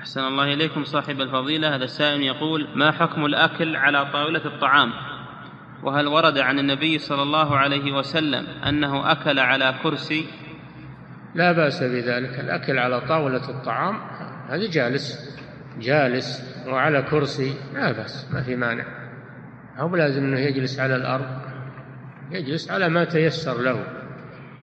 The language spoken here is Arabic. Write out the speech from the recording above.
أحسن الله إليكم صاحب الفضيلة. هذا السائل يقول ما حكم الأكل على طاولة الطعام؟ وهل ورد عن النبي صلى الله عليه وسلم أنه أكل على كرسي؟ لا بأس بذلك. الأكل على طاولة الطعام هذا جالس جالس وعلى كرسي لا بأس ما في مانع. هو لازم أنه يجلس على الأرض يجلس على ما تيسر له.